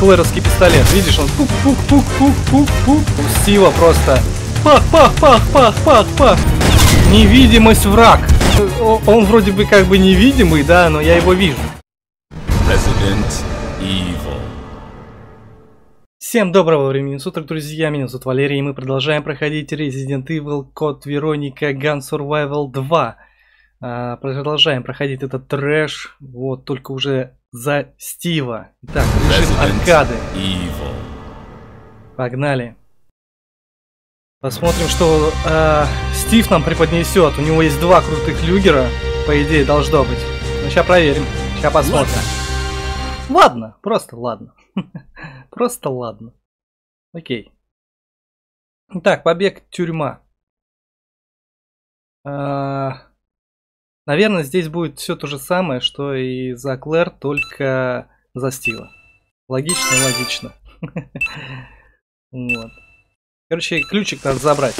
Клэровский пистолет. Видишь, он пук-пук-пук-пук-пук-пук. У Стива просто пах-пах-пах-пах-пах-пах. Невидимость враг. Он вроде бы как бы невидимый, да, но я его вижу. Resident Evil. Всем доброго времени суток, друзья, меня зовут Валерий, и мы продолжаем проходить Resident Evil Код Вероника Gun Survival 2. А, продолжаем проходить этот трэш, вот, только уже за Стива. Итак, режим аркады. Evil. Погнали. Посмотрим, что э, Стив нам преподнесет. У него есть два крутых люгера, по идее, должно быть. Ну, сейчас проверим. Сейчас посмотрим. Ладно, ладно просто ладно. просто ладно. Окей. Так, побег, тюрьма. А, Наверное, здесь будет все то же самое, что и за Клэр, только за Стива. Логично, логично. Вот. Короче, ключик надо забрать.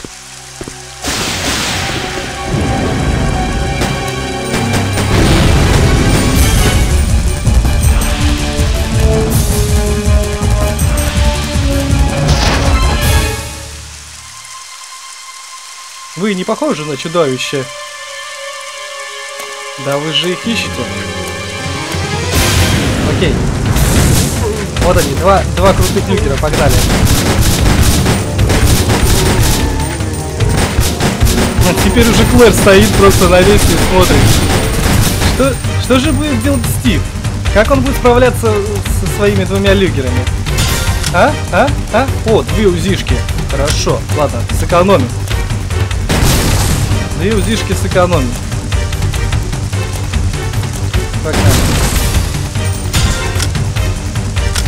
Вы не похожи на чудовище. Да вы же их ищете. Окей. Вот они, два, два крутых люгера, погнали. А теперь уже Клэр стоит просто на месте и смотрит. Что, что же будет делать Стив? Как он будет справляться со своими двумя люгерами? А? А? А? О, две узишки. Хорошо. Ладно, сэкономим. Две узишки сэкономим. Погнали.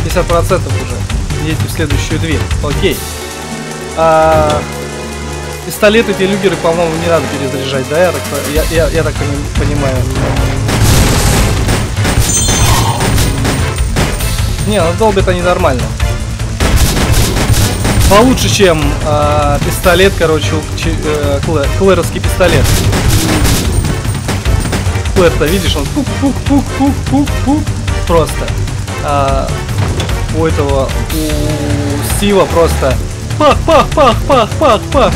50% уже. Едете в следующую дверь. Окей. А, пистолет эти люгеры, по-моему, не надо перезаряжать, да? Я так, я, я, я так понимаю. Не, ну долбят они нормально. Получше, чем э, пистолет, короче, э, клэ, клэровский пистолет. Флэт-то, видишь, он пук-пук-пук-пук-пук-пук. Просто. А, у этого, у Стива просто пах-пах-пах-пах-пах-пах.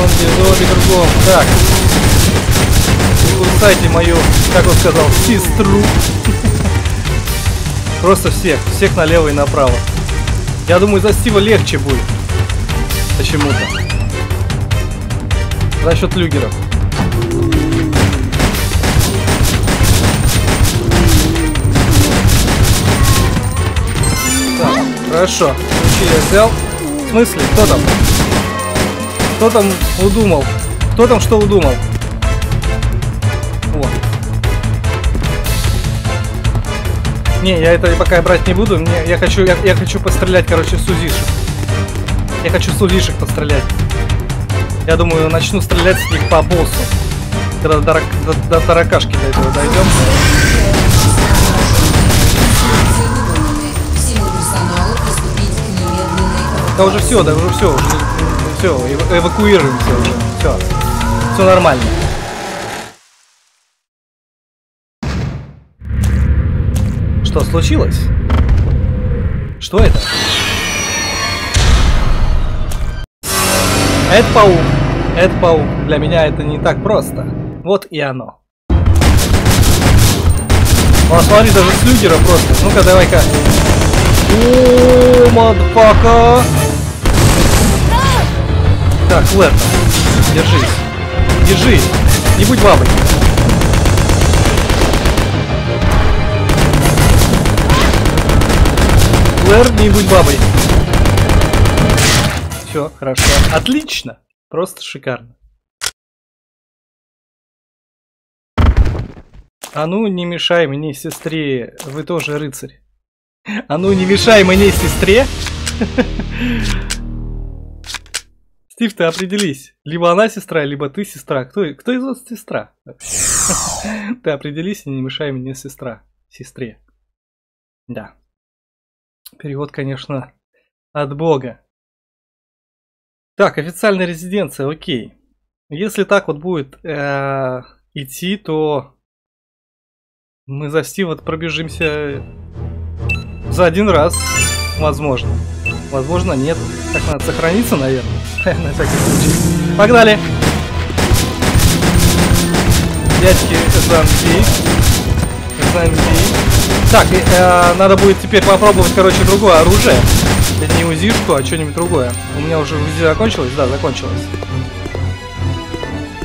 Он зомби кругом. Так. Кусайте мою, как он сказал, сестру. Просто всех. Всех налево и направо. Я думаю, за Стива легче будет. Почему-то за счет люгеров. Хорошо. Ключи я взял. В смысле? Кто там? Кто там удумал? Кто там что удумал? Вот. Не, я это пока брать не буду. Мне, я хочу, я, я хочу пострелять, короче, с узишек. Я хочу с узишек пострелять. Я думаю, начну стрелять с них по боссу. Когда до, до, до таракашки до этого дойдем. Да уже все, да уже все, уже все, эвакуируемся уже, все, все нормально. Что случилось? Что это? Это паук. Это паук. Для меня это не так просто. Вот и оно. О, смотри, даже слюгера просто. Ну-ка, давай-ка. О, мадфака. Так, Клэр, держись. Держись. Не будь бабой. Клэр, не будь бабой. Все, хорошо. Отлично. Просто шикарно. А ну, не мешай мне, сестре. Вы тоже рыцарь. А ну, не мешай мне, сестре. Стив, ты определись. Либо она сестра, либо ты сестра. Кто, кто из вас сестра? Ты определись и не мешай мне, сестра. Сестре. Да. Перевод, конечно, от Бога. Так, официальная резиденция, окей. Если так вот будет э, идти, то Мы за Стива пробежимся за один раз. Возможно. Возможно, нет. Так, надо сохраниться, наверное. На всякий случай. Погнали! Дядьки зомби. Зомби. Так, э, надо будет теперь попробовать, короче, другое оружие. Это не УЗИшку, а что-нибудь другое. У меня уже УЗИ закончилось? Да, закончилось.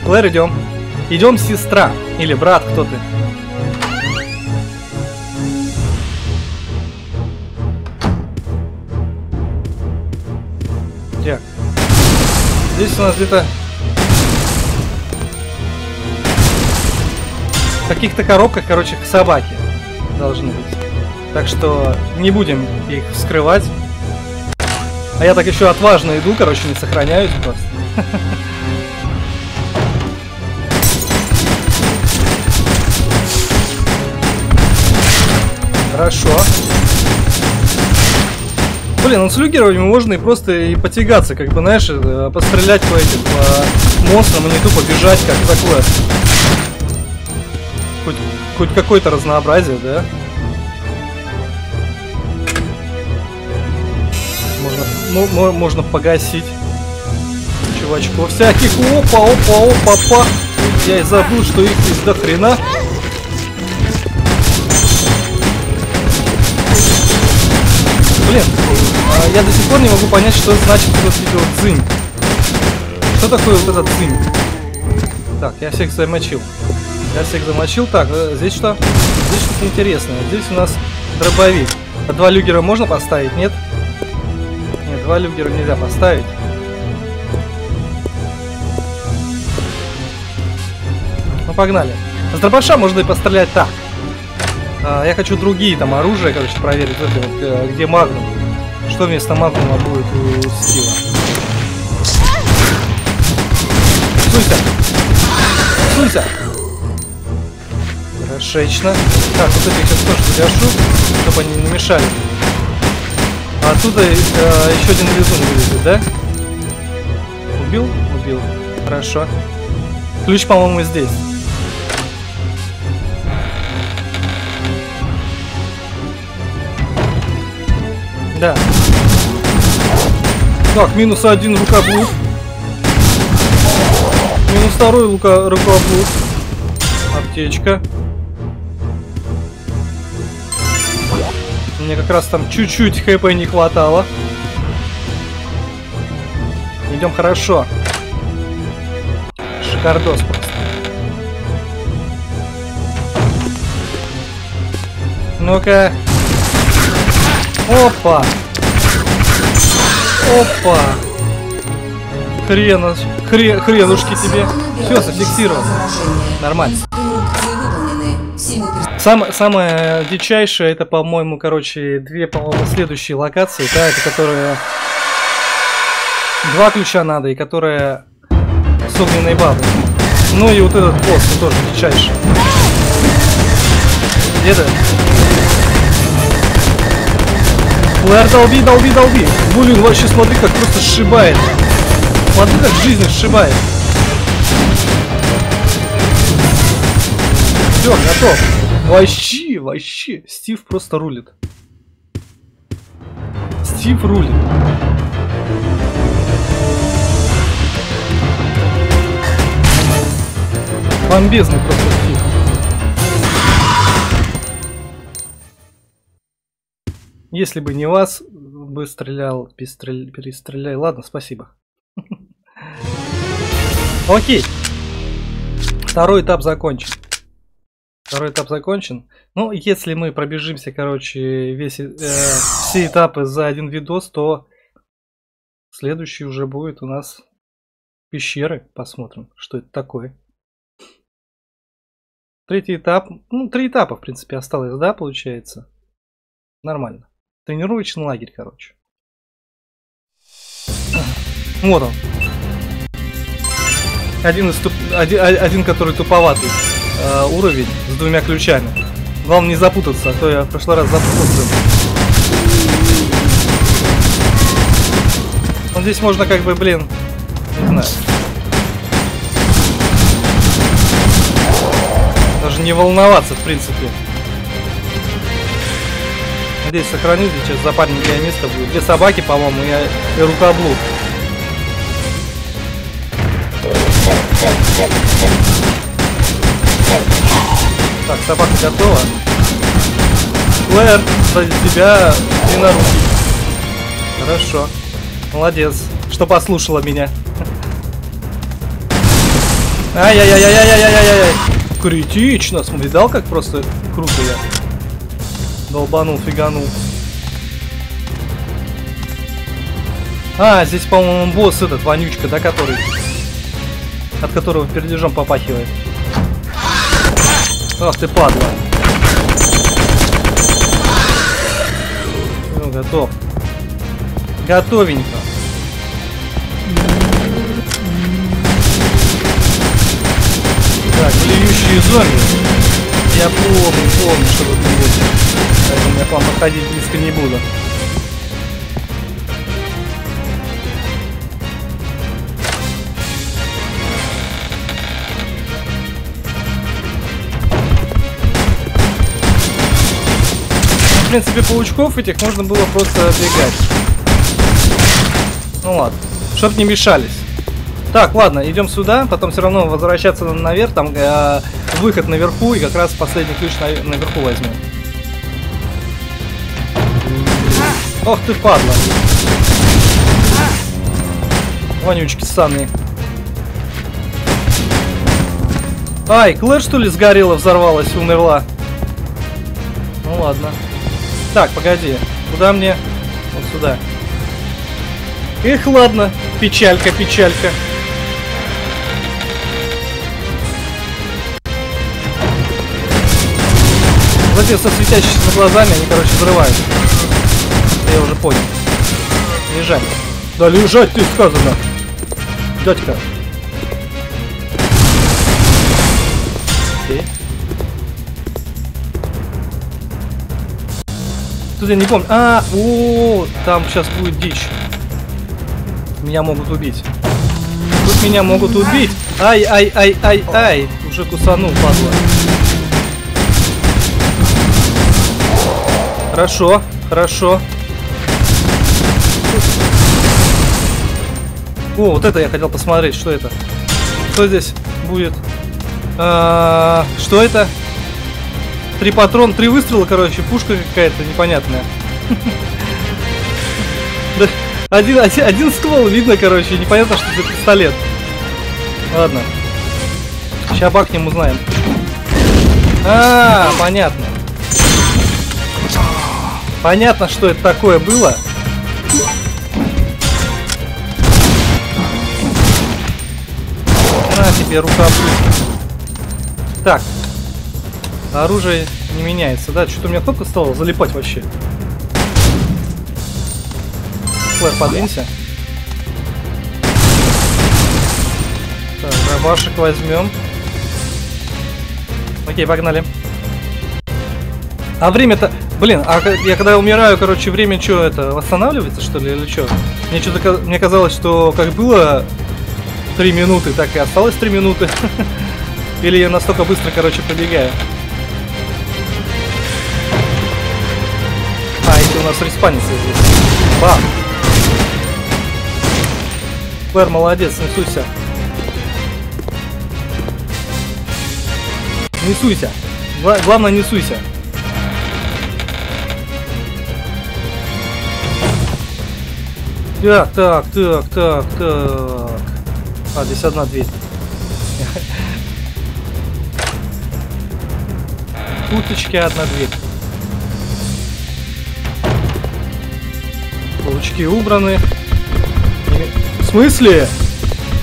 Клэр, идем. Идем, сестра. Или брат, кто ты? Так. Здесь у нас где-то... В каких-то коробках, короче, собаки должны быть. Так что не будем их вскрывать. А я так еще отважно иду, короче, не сохраняюсь просто. Хорошо. Блин, ну с люгерами можно и просто и потягаться, как бы, знаешь, э, пострелять по этим по монстрам, и не тупо бежать, как такое. Хоть, хоть какое-то разнообразие, да? Ну, можно погасить чувачков всяких. Опа, опа, опа, опа. Я и забыл, что их здесь до хрена. Блин, а я до сих пор не могу понять, что значит вот вот цинь. Что такое вот этот цинь? Так, я всех замочил. Я всех замочил. Так, э, здесь что? Здесь что-то интересное. Здесь у нас дробовик. А два люгера можно поставить? Нет, два люгера нельзя поставить. Ну, погнали. С дробаша можно и пострелять так. А, я хочу другие там оружия, короче, проверить. Вот, вот, э, где магнум. Что вместо магнума будет у Стива? Суйся! Суйся! Хорошечно. Так, вот этих сейчас тоже загашу, чтобы они не мешали. А оттуда э, еще один лизун вылезет, да? Убил? Убил. Хорошо. Ключ, по-моему, здесь. Да. Так, минус один рукоблуд. Минус второй лука, рукоблуд. Аптечка. Мне как раз там чуть-чуть хп не хватало. Идем хорошо. Шикардос просто. Ну-ка. Опа! Опа! Хрен, хрен, хренушки тебе. Все, зафиксировал. Нормально. Сам, самое дичайшее, это, по-моему, короче, две, по-моему, следующие локации, да, это которые... Два ключа надо, и которая с огненной бабой. Ну и вот этот босс тоже дичайший. Где-то Флэр, долби, долби, долби. Блин, вообще смотри, как просто сшибает. Смотри, как жизнь сшибает. Все, готов. Вообще, вообще. Стив просто рулит. Стив рулит. Бомбезный просто Стив. Если бы не вас, бы стрелял, перестреляй. Ладно, спасибо. Окей. Второй этап закончен. Второй этап закончен. Ну, если мы пробежимся, короче, весь, э, все этапы за один видос, то следующий уже будет у нас пещеры. Посмотрим, что это такое. Третий этап. Ну, три этапа, в принципе, осталось, да, получается? Нормально. Тренировочный лагерь, короче. Вот он. Один, из туп... один, один который туповатый э, уровень с двумя ключами. Главное не запутаться, а то я в прошлый раз запутался. Ну здесь можно как бы, блин, не знаю. Даже не волноваться, в принципе. надеюсь, сохраню сейчас запарненькое место будет. Две собаки, по-моему, и, и рукоблуд. Так, собака готова. Клэр, сзади тебя и на руки. Хорошо. Молодец, что послушала меня. Ай-яй-яй-яй-яй-яй-яй-яй. Критично. Смотри, дал как просто круто я. Долбанул, фиганул. А, здесь, по-моему, босс этот, вонючка, да, который... От которого пердежом попахивает. Ах ты падла. Ну, готов. Готовенько. Так, блюющие зомби. Я помню, помню, что вы блюете. Поэтому я к вам подходить близко не буду. Принципе, паучков этих можно было просто оббегать. Ну ладно, чтоб не мешались. Так, ладно, идем сюда, потом все равно возвращаться наверх, там э, выход наверху, и как раз последний ключ на, наверху возьмем. Ох ты падла. Вонючки ссаные. Ай, Клэр что ли сгорела, взорвалась, умерла? Ну ладно. Так, погоди. Куда мне? Вот сюда. Эх, ладно. Печалька, печалька. Вот эти со светящимися глазами, они, короче, взрывают. Я уже понял. Лежать. Да лежать ты сказано. Дядька. Окей. Тут я не помню. А, о, там сейчас будет дичь. Меня могут убить. Тут меня могут убить. Ай, ай, ай, ай, ай. Уже кусанул, падла. Хорошо, хорошо. О, вот это я хотел посмотреть, что это. Что здесь будет? А, что это? Три патрона, три выстрела, короче, пушка какая-то непонятная. Один, один, один ствол видно, короче, непонятно, что это пистолет. Ладно. Сейчас бахнем, узнаем. А, понятно. Понятно, что это такое было. На тебе рука Так. Оружие не меняется, да? Что-то у меня кнопка стала залипать вообще. Флэр, подвинься. Так, дробашек возьмем. Окей, погнали. А время-то... Блин, а я когда умираю, короче, время что, это восстанавливается, что ли, или что? Мне что-то мне казалось, что как было 3 минуты, так и осталось 3 минуты. Или я настолько быстро, короче, пробегаю. У нас респанится здесь. Бам! Флэр, молодец, не суйся. Не суйся. Главное, не суйся. Так, так, так, так, так. А, здесь одна дверь. Уточки, одна дверь. Паучки убраны. В смысле?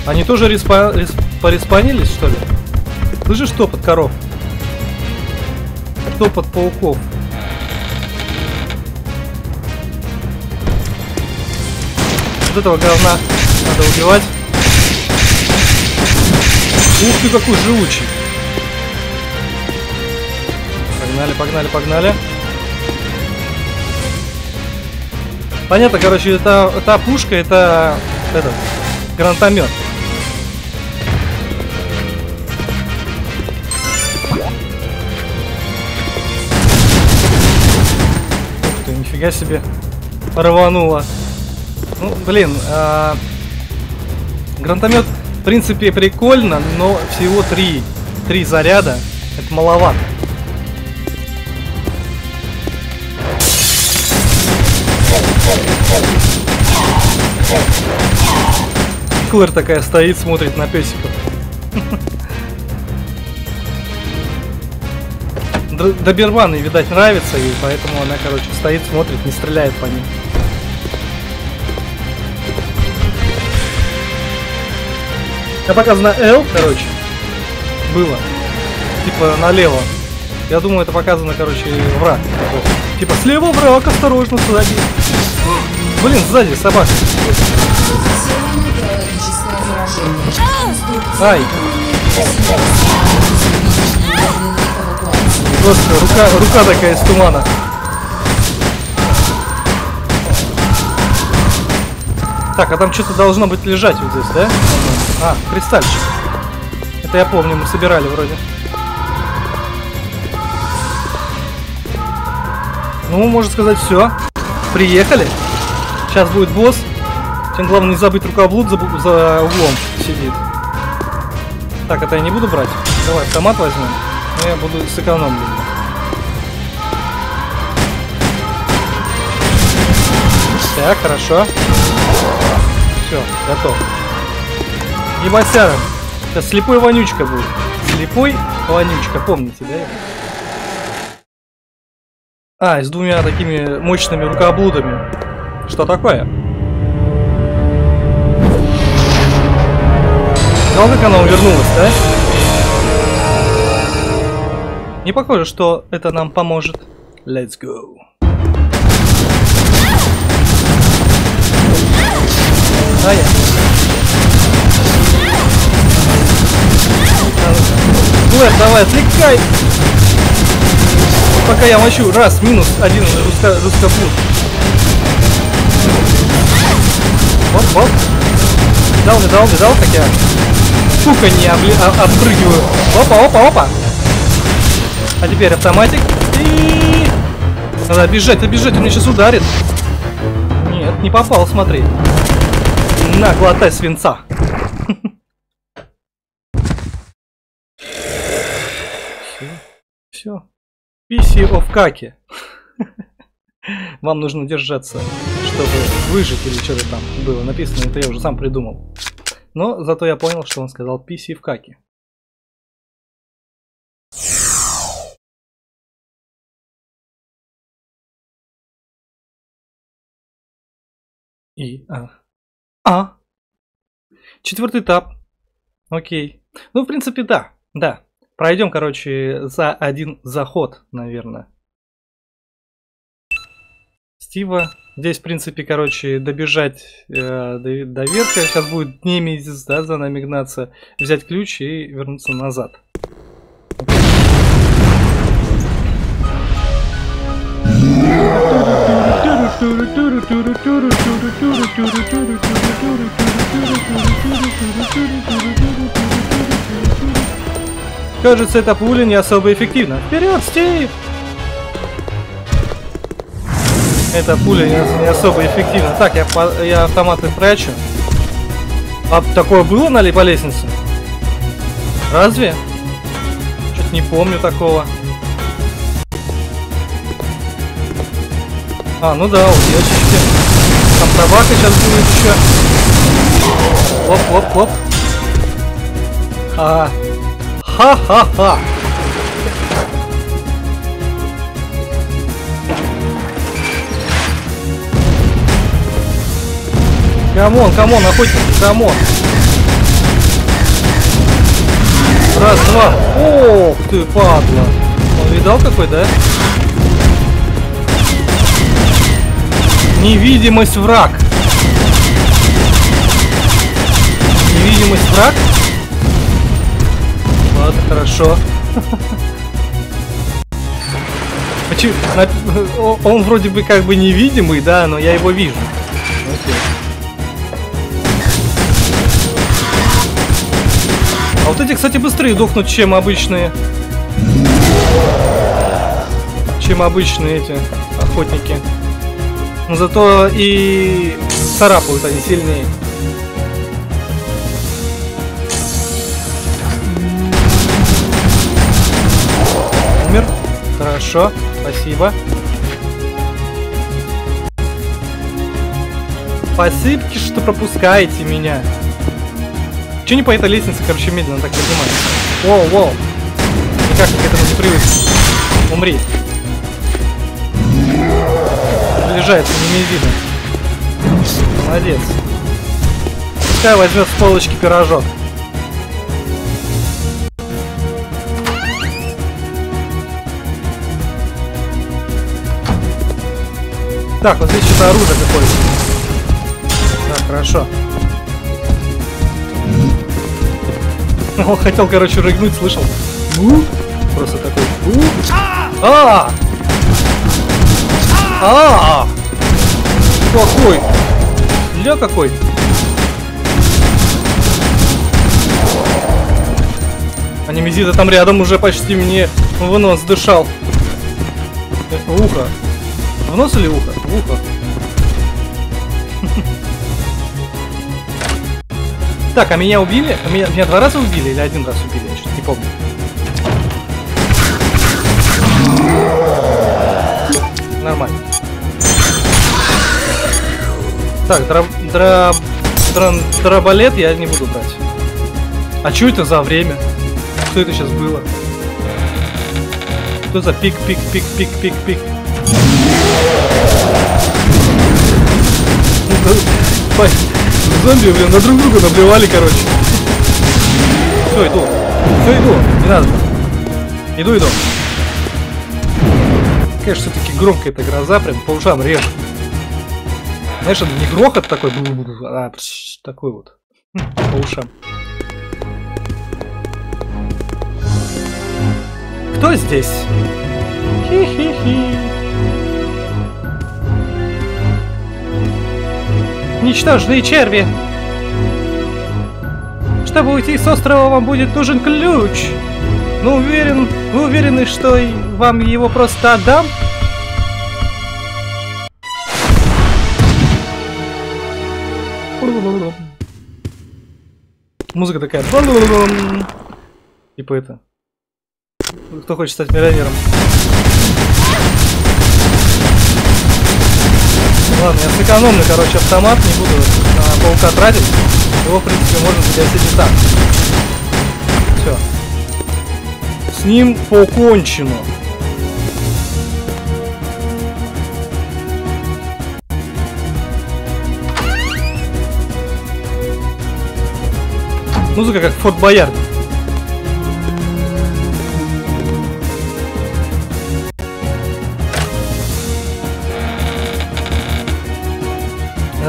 Они тоже респа... респ... пореспанились, что ли? Слышишь топот коров? Топот пауков. Вот этого говна надо убивать. Ух ты, какой живучий. Погнали, погнали, погнали. Понятно, короче, это та пушка, это этот гранатомет. Нифига себе. Рвануло. Ну, блин, а... гранатомет в принципе прикольно, но всего три, три заряда. Это маловато. Клэр такая стоит, смотрит на песиков. Доберманы, видать, нравится, и поэтому она, короче, стоит, смотрит, не стреляет по ним. А показано L, короче, было. Типа налево. Я думаю, это показано, короче, враг. Типа слева враг, осторожно, сзади. Блин, сзади собака. Ай. Просто рука, рука такая из тумана. Так, а там что-то должно быть лежать вот здесь, да? А, кристальчик. Это я помню, мы собирали вроде. Ну, можно сказать, все. Приехали. Сейчас будет босс. Тем главное не забыть рукоблуд за, за углом сидит. Так, это я не буду брать. Давай автомат возьмем. Но я буду сэкономлен. Так, хорошо. Все, готов. Ебасяра. Сейчас слепой вонючка будет. Слепой вонючка, помните, да? А, с двумя такими мощными рукоблудами. Что такое? Ну, как она увернулась, да? Не похоже, что это нам поможет. Let's go. А я. Блэр, давай, отвлекай! Пока я мочу. Раз, минус, один руска, рускофут. Вот, вот. Видал, видал, видал, как я сука не обли... а, отпрыгиваю. Опа, опа, опа. А теперь автоматик. И... Надо бежать, бежать, он меня сейчас ударит. Нет, не попал, смотри. На, глотай свинца. Все. PC of каки. Вам нужно держаться, чтобы выжить или что-то там было написано. Это я уже сам придумал. Но зато я понял, что он сказал PC в каки. И, а. А. Четвертый этап. Окей. Ну, в принципе, да. Да. Пройдем, короче, за один заход, наверное. Стива. Здесь, в принципе, короче, добежать э, до, до верха. Сейчас будет немезис, да, за нами гнаться. Взять ключ и вернуться назад. Кажется, эта пуля не особо эффективна. Вперед, Стив! Эта пуля не, не особо эффективна. Так, я, я автоматы прячу. А такое было на по лестнице? Разве? Что-то не помню такого. А, ну да, утечечки. Там собака сейчас будет еще. Оп, оп, оп. А. Ха-ха-ха. Come on, come on, охотник, come on. Раз, два. Ох ты, падла. Он видал какой, да? Невидимость враг. Невидимость враг? Ладно, хорошо. Он вроде бы как бы невидимый, да, но я его вижу. Окей. Вот эти, кстати, быстрее дохнут, чем обычные. Чем обычные эти охотники. Но зато и царапают они сильнее. Умер. Хорошо, спасибо. Спасибо, что пропускаете меня. Че не по этой лестнице, короче, медленно так поднимается? Воу, воу. Никак к этому не привык. Умри. Приближается немедленно. Молодец. Пускай возьмет с полочки пирожок. Так, вот здесь что-то оружие какое-то. Так, хорошо. Он хотел, короче, рыгнуть, слышал? Просто такой. А! А! Какой? Ля какой? А Немезида там рядом уже почти мне в нос дышал. Ухо. В нос или ухо? Ухо. Так, а меня убили? А меня, меня два раза убили или один раз убили? Я что-то не помню. Нормально. Так, дра, дра, дра, дроболет я не буду брать. А что это за время? Что это сейчас было? Что за пик, пик, Зомби, блин, на друг друга наблевали, короче. Все, иду. Все, иду. Не надо. Иду, иду. Конечно, все-таки громкая эта гроза, прям по ушам режет. Знаешь, это не грохот такой, а такой вот. По ушам. Кто здесь? Хи-хи-хи. Ничтожные черви! Чтобы уйти с острова, вам будет нужен ключ. Но уверен, вы уверены, что вам его просто отдам? Музыка такая. Типа это. Кто хочет стать миллионером? Ладно, я сэкономлю, короче, автомат, не буду на паука тратить. Его, в принципе, можно загасить и так. Все. С ним покончено. Музыка как Форт Боярд.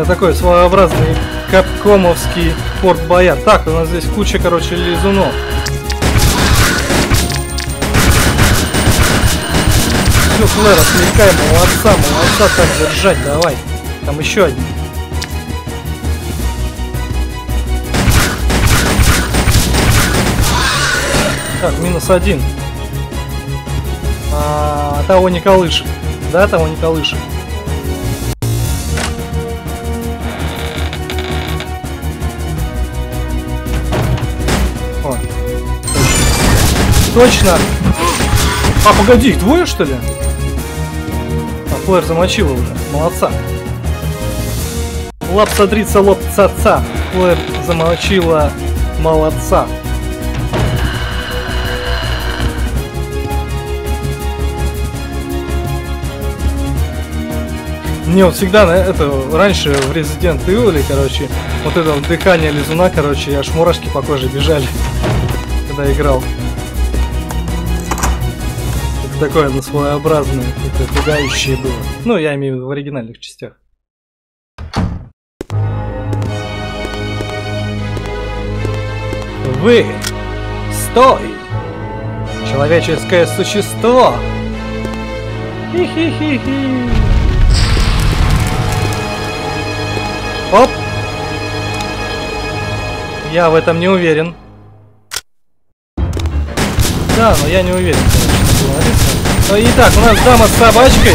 Это такой своеобразный капкомовский Форт Боярд. Так, у нас здесь куча, короче, лизунов. Все, Флэр, отвлекай, молодца, молодца, так держать, давай. Там еще один. Так, минус один. А, того не колышет. Да, того не колышет. Точно! А, погоди, их двое, что ли? А, Флэр замочила уже. Молодца. Лап садрица, лоб ца-ца. Флэр замочила. Молодца. Мне вот всегда на это раньше в Resident Evil, короче, вот это вот дыхание лизуна, короче, аж мурашки по коже бежали, когда играл такое оно своеобразное, это пугающее было. Ну, я имею в виду в оригинальных частях. Вы! Стой! Человеческое существо! Хи-хи-хи-хи! Оп! Я в этом не уверен. Да, но я не уверен, короче, Итак, у нас дама с собачкой.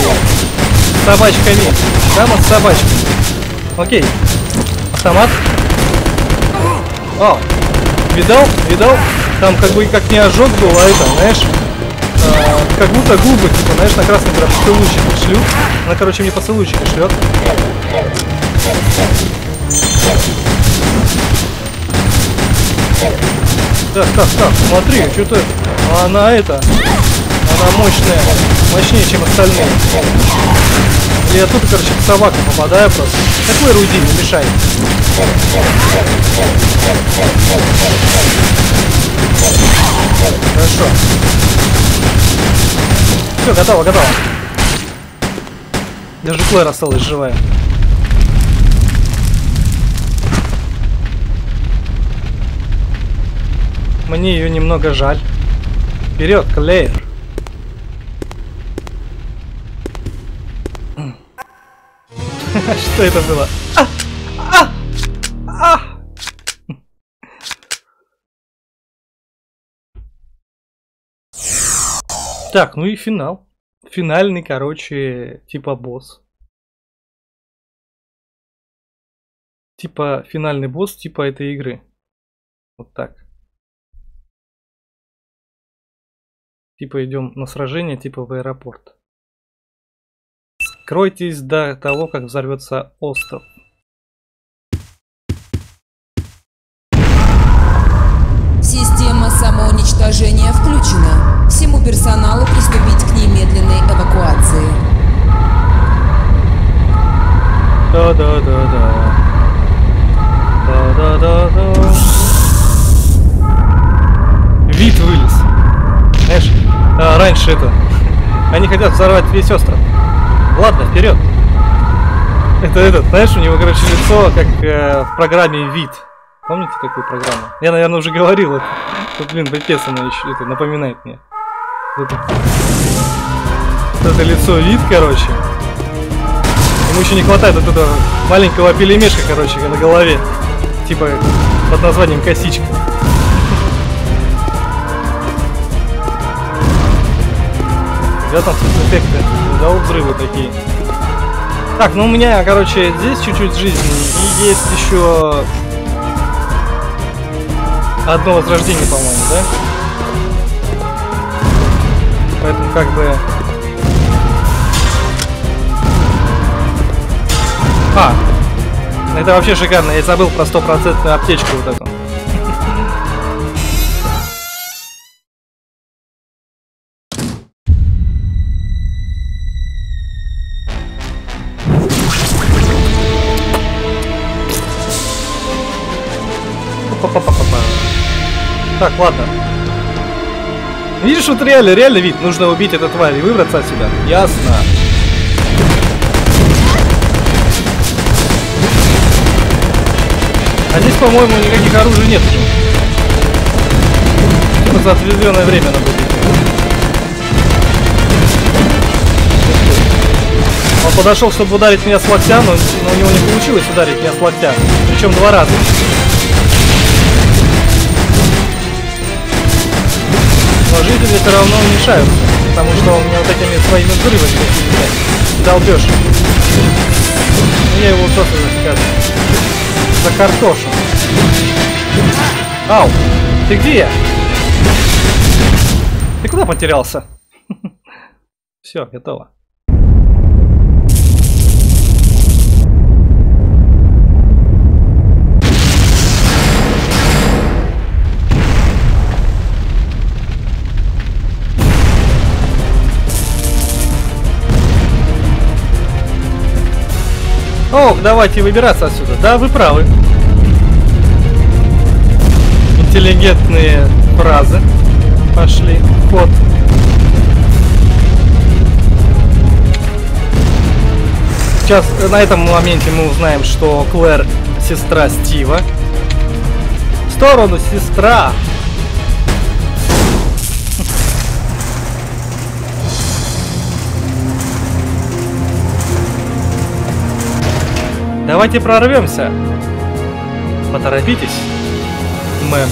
собачками. Дама с собачками. Окей. Автомат. О, видал? Видал? Там как бы как не ожог был, а это, знаешь, а, как будто губы, типа, знаешь, на красный когда поцелуйчик шлют. Она, короче, мне поцелуйчик шлет. Так, так, так, смотри, что-то она это, она мощная, мощнее, чем остальные. Я тут, короче, к собакам попадаю просто. Такой руди, не мешай. Хорошо. Все, готово, готово. Даже Клэр осталась живая. Мне ее немного жаль. Вперед, Клэр. Что это было? А! А! А! Так, ну и финал. Финальный, короче, типа босс. Типа финальный босс типа этой игры. Вот так. Типа идем на сражение, типа в аэропорт. Скройтесь до того, как взорвется остров. Система самоуничтожения включена. Всему персоналу приступить к немедленной эвакуации. Да-да-да-да. Да-да-да-да. Вид вылез. Знаешь, а, раньше это... Они хотят взорвать весь остров. Ладно, вперед. Это этот, знаешь, у него, короче, лицо, как э, в программе «Вид». Помните такую программу? Я, наверное, уже говорил это. Тут, блин, пипец она еще это напоминает мне. Вот, вот это лицо вид, короче. Ему еще не хватает вот этого маленького пелемешка, короче, на голове. Типа под названием косичка. Да там спецэффекты. Да, взрывы такие. Так, ну у меня, короче, здесь чуть-чуть жизни. И есть еще одно возрождение, по-моему, да? Поэтому как бы... А! Это вообще шикарно. Я забыл про стопроцентную аптечку вот эту. Так, ладно. Видишь, вот реально, реально вид. Нужно убить эту тварь и выбраться отсюда. Ясно. А здесь, по-моему, никаких оружий нет уже. Типа за отведенное время надо убить. Он подошел, чтобы ударить меня с локтя, но, но у него не получилось ударить меня с локтя. Причем два раза. Жители все равно мешают, потому что он меня вот этими своими взрывами долбешь. Я его просто как за картошу. Ау! Ты где? Ты куда потерялся? Все, готово. Ох, давайте выбираться отсюда. Да, вы правы. Интеллигентные фразы пошли в ход. Сейчас на этом моменте мы узнаем, что Клэр сестра Стива. В сторону, сестра! Давайте прорвемся. Поторопитесь, мэм.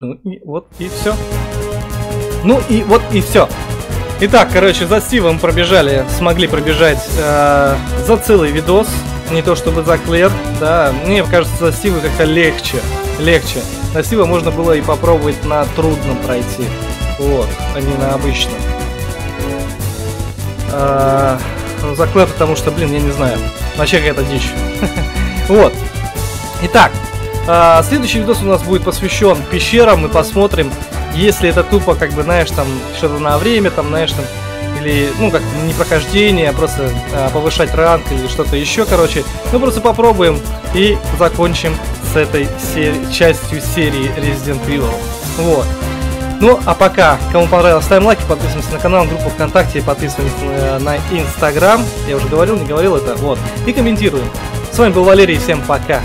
Ну и вот и все. Ну и вот и все. Итак, короче, за Стивом пробежали, смогли пробежать э, за целый видос. Не то чтобы за Клэр, да. Мне кажется, за Стива как-то легче. Легче. На Стива можно было и попробовать на трудном пройти. Вот, а не на обычном. А, ну, за потому что, блин, я не знаю. Вообще какая-то дичь. Вот. Итак, а, следующий видос у нас будет посвящен пещерам. Мы посмотрим, если это тупо, как бы, знаешь, там, что-то на время, там, знаешь, там, или, ну, как не прохождение, а просто а, повышать ранг или что-то еще, короче. Мы просто попробуем и закончим с этой сери- частью серии Resident Evil. Вот. Ну, а пока, кому понравилось, ставим лайки, подписываемся на канал, группу ВКонтакте, подписываемся на Инстаграм. Я уже говорил, не говорил это, вот. И комментируем. С вами был Валерий, всем пока.